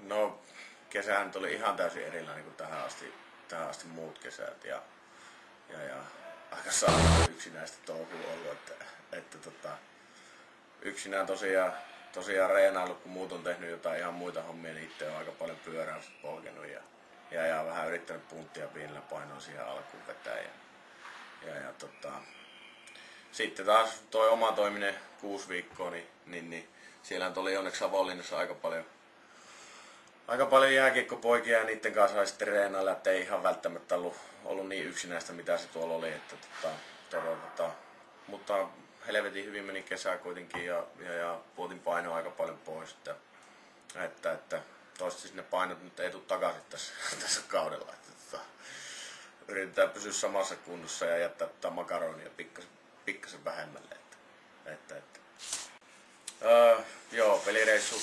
No, kesähän tuli ihan täysin erilainen kuin tähän asti, tähän asti muut kesät ja, ja, ja aika saatana yksinäistä touhua ollut, että, että tota, yksinään tosiaan, tosiaan reenailu, kun muut on tehnyt jotain ihan muita hommia, niin itse on aika paljon pyörää polkenut ja, ja, ja vähän yrittänyt punttia pienellä painoa siihen alkuun vetää ja, ja, ja tota, sitten taas toi oma toiminen kuusi viikkoa, niin, niin, niin siellä oli onneksi Savonlinnassa aika paljon aika paljon jääkiekkopoikia ja niiden kanssa sai sitten reenailla, että ei ihan välttämättä ollut, ollut niin yksinäistä mitä se tuolla oli. Että, tota, tota, tota, mutta helvetin hyvin meni kesä kuitenkin ja, ja, ja puotin painoa aika paljon pois. Että, että, että toivottavasti ne painot nyt ei tule takaisin tässä, tässä kaudella. Että, tota, yritetään pysyä samassa kunnossa ja jättää tätä makaronia pikkasen, pikkasen vähemmälle. Että, että, että. Öö, joo, pelireissu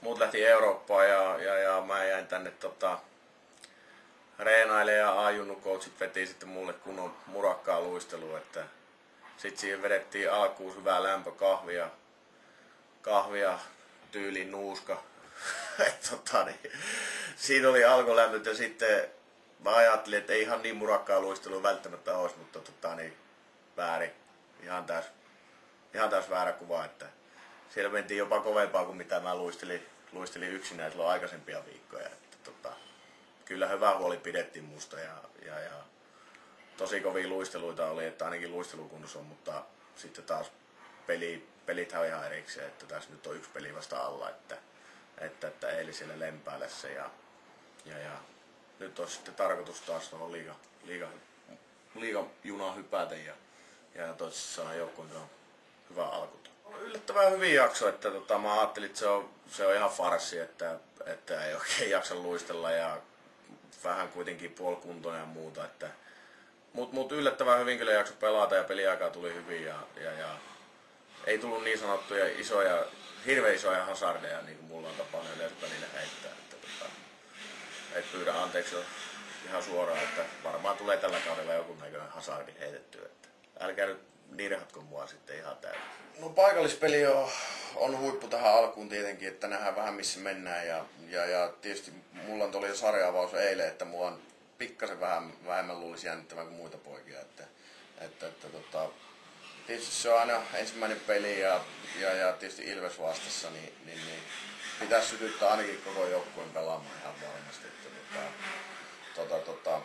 muut lähti Eurooppaan ja, ja, ja mä jäin tänne tota, reenailemaan ja A-junnu coachit veti sitten mulle kunnon murakkaa luistelua, että sitten siihen vedettiin alkuun hyvää lämpökahvia, kahvia tyyliin nuuska. Et, tota, niin, siinä oli alkolämpöt ja sitten mä ajattelin, että ei ihan niin murakkaa luistelua välttämättä olisi, mutta tota, niin, väärin. Ihan täys, ihan täys väärä kuva, että siellä mentiin jopa kovempaa kuin mitä mä luistelin, luistelin yksinään silloin aikaisempia viikkoja. Että, tota, kyllä hyvä huoli pidettiin musta ja, ja, ja tosi kovia luisteluita oli, että ainakin luistelukunnossa on, mutta sitten taas peli, pelithän on ihan erikseen, että tässä nyt on yksi peli vasta alla, että, että, että eiliselle lempäälle se ja, ja, ja nyt on sitten tarkoitus taas tuohon liiga, liiga, liiga junaan hypätä ja, ja saadaan joukkueen hyvä alku yllättävän hyvin jakso, että tota, mä ajattelin, että se on, se on ihan farsi, että, että ei oikein jaksa luistella ja vähän kuitenkin puolikuntoinen ja muuta. Että, mut, mut yllättävän hyvin kyllä jakso pelata ja peliaikaa tuli hyvin ja, ja, ja ei tullut niin sanottuja isoja, hirveän isoja hazardeja, niin kuin mulla on tapana yleensä välillä heittää. Että, tota, et pyydä anteeksi ihan suoraan, että varmaan tulee tällä kaudella joku näköinen hazardi heitetty. Että älkää nyt nirhatko mua sitten ihan täysin. No paikallispeli on, on huippu tähän alkuun tietenkin, että nähdään vähän missä mennään ja, ja, ja tietysti mulla tuli sarjaavaus eilen, että mulla on pikkasen vähän, vähemmän luulisi jännittävän kuin muita poikia. Että, että, että tota, tietysti se on aina ensimmäinen peli ja, ja, ja tietysti Ilves vastassa, niin, niin, niin pitäisi sytyttää ainakin koko joukkueen pelaamaan ihan varmasti. Että, tota, tota, tota,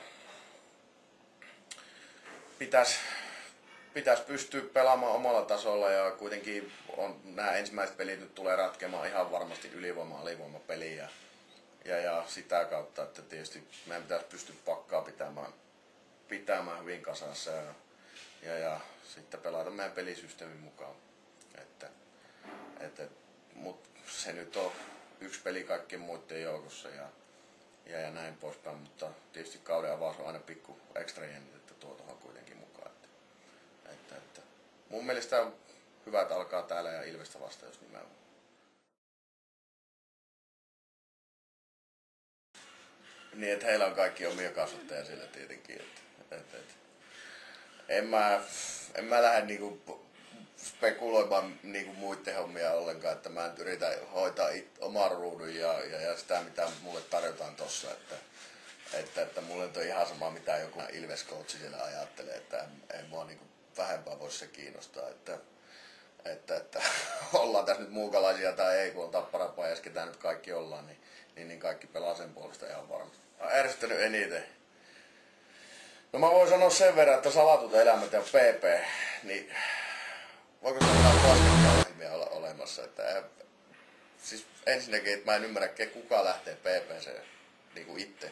pitäisi pitäisi pystyä pelaamaan omalla tasolla ja kuitenkin on, nämä ensimmäiset pelit nyt tulee ratkemaan ihan varmasti ylivoima alivoima peliä ja, ja, sitä kautta, että tietysti meidän pitäisi pystyä pakkaa pitämään, pitämään hyvin kasassa ja, ja, ja sitten pelata meidän pelisysteemin mukaan. Että, että, mutta se nyt on yksi peli kaikkien muiden joukossa ja, ja, ja näin poispäin, mutta tietysti kauden avaus on aina pikku ekstra jännitettä tuo tuohon kuitenkin mukaan. Että, että mun mielestä on hyvä, että alkaa täällä ja Ilvestä vasta, jos nimenomaan. Niin, että heillä on kaikki omia kasvattajia siellä tietenkin. Että, että, että. En, mä, en mä lähde niinku spekuloimaan niinku muiden hommia ollenkaan, että mä en yritä hoitaa it, oman ruudun ja, ja, ja, sitä, mitä mulle tarjotaan tossa. Että, että, että mulle on ihan sama, mitä joku ilves siellä ajattelee, että en mua niinku vähempää voisi se kiinnostaa, että, että, että ollaan tässä nyt muukalaisia tai ei, kun on tappara ja ketä nyt kaikki ollaan, niin, niin, niin kaikki pelaa sen puolesta ihan varmasti. Ärsyttänyt eniten. No mä voin sanoa sen verran, että salatut elämät ja PP, niin voiko sanoa paskettaa olla olemassa, että siis ensinnäkin, että mä en ymmärrä, kuka lähtee PPC niin kuin itse,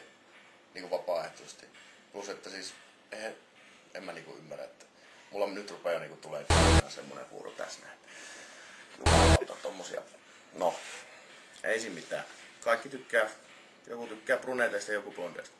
niin kuin vapaaehtoisesti. Plus, että siis en, en mä niin kuin ymmärrä, että mulla nyt rupeaa niinku tulee semmonen huuru tässä näin. Jumalauta tommosia. No, ei siinä mitään. Kaikki tykkää, joku tykkää bruneteista joku blondeista.